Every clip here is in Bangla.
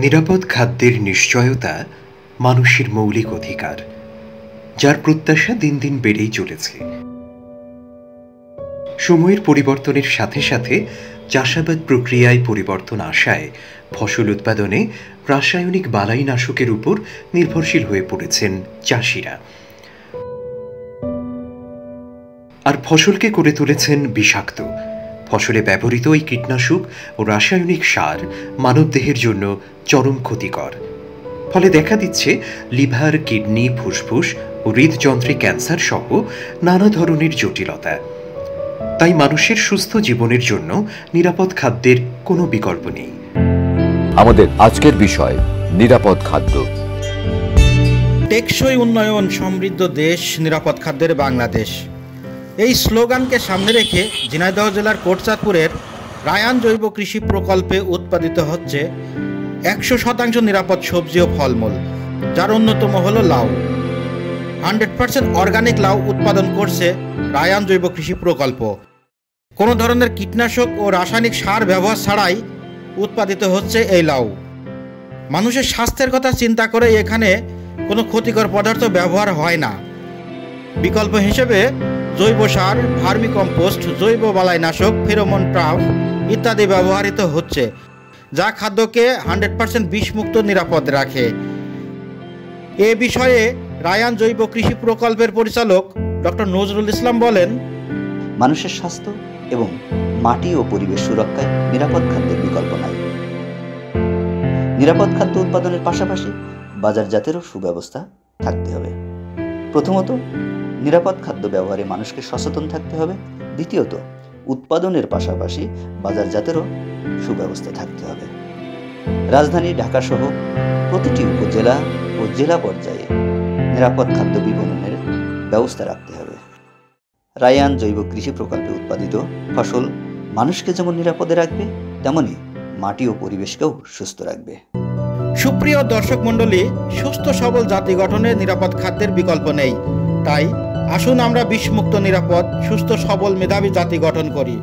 নিরাপদ খাদ্যের নিশ্চয়তা মানুষের মৌলিক অধিকার, যার প্রত্যাশা দিন দিন বেড়েই চলেছে। সময়ের পরিবর্তনের সাথে সাথে চাষাবাদ প্রক্রিয়ায় পরিবর্তন আসায় ফসল উৎপাদনে রাসায়নিক বালাইনাশকের উপর নির্ভরশীল হয়ে পড়েছেন চাষিরা। আর ফসলকে করে তুলেছেন বিষাক্ত ফসলে ব্যবহৃত এই কীটনাশক ও রাসায়নিক সার মানবদেহের জন্য চরম ক্ষতিকর। ফলে দেখা দিচ্ছে লিভার কিডনি ফুসফুস ও হৃদযন্ত্রে ক্যান্সার সহ নানা ধরনের জটিলতা। তাই মানুষের সুস্থ জীবনের জন্য নিরাপদ খাদ্যের কোনো বিকল্প নেই। আমাদের আজকের বিষয় নিরাপদ খাদ্য। টেকসই উন্নয়ন সমৃদ্ধ দেশ নিরাপদ খাদ্যের বাংলাদেশ। এই স্লোগানকে সামনে রেখে ঝিনাইদহ জেলার কোটচাঁদপুরের রায়ান জৈব কৃষি প্রকল্পে উৎপাদিত হচ্ছে একশো শতাংশ নিরাপদ সবজি ও ফলমূল, যার অন্যতম হল লাউ। হান্ড্রেড পার্সেন্ট অর্গানিক লাউ উৎপাদন করছে রায়ান জৈব কৃষি প্রকল্প। কোনো ধরনের কীটনাশক ও রাসায়নিক সার ব্যবহার ছাড়াই উৎপাদিত হচ্ছে এই লাউ। মানুষের স্বাস্থ্যের কথা চিন্তা করে এখানে কোনো ক্ষতিকর পদার্থ ব্যবহার হয় না। বিকল্প হিসেবে জৈব সার, ভার্মি কম্পোস্ট, জৈব বালাইনাশক, ফেরোমন ট্রাফ ইত্যাদি ব্যবহৃত হচ্ছে, যা খাদ্যকে হান্ড্রেড পার্সেন্ট বিষমুক্ত, নিরাপদ রাখে। এ বিষয়ে রায়ান জৈব কৃষি প্রকল্পের পরিচালক ডক্টর নজরুল ইসলাম বলেন, মানুষের স্বাস্থ্য এবং মাটি ও পরিবেশ সুরক্ষায় নিরাপদ খাদ্যের বিকল্প নাই। নিরাপদ খাদ্য উৎপাদনের পাশাপাশি বাজারজাতেরও সুব্যবস্থা থাকতে হবে। প্রথমত নিরাপদ খাদ্য ব্যবহারে মানুষকে সচেতন থাকতে হবে। দ্বিতীয়ত, উৎপাদনের পাশাপাশি বাজারজাতেরও সুব্যবস্থা থাকতে হবে। রাজধানী ঢাকাসহ প্রতিটি উপজেলা ও জেলা পর্যায়ে নিরাপদ খাদ্য বিপণনের ব্যবস্থা রাখতে হবে। রায়ান জৈব কৃষি প্রকল্পে উৎপাদিত ফসল মানুষকে যেমন নিরাপদে রাখবে, তেমনি মাটি ও পরিবেশকেও সুস্থ রাখবে। সুপ্রিয় দর্শক মণ্ডলী, সুস্থ সবল জাতি গঠনে নিরাপদ খাদ্যের বিকল্প নেই। তাই আসুন আমরা বিষমুক্ত নিরাপদ সুস্থ সবল মেধাবী জাতি গঠন করি।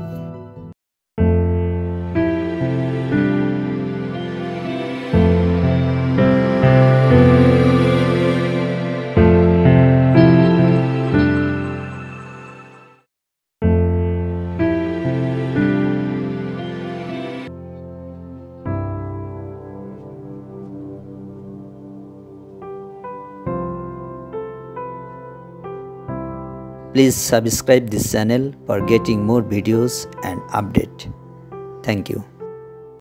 Please subscribe this channel for getting more videos and update. Thank you.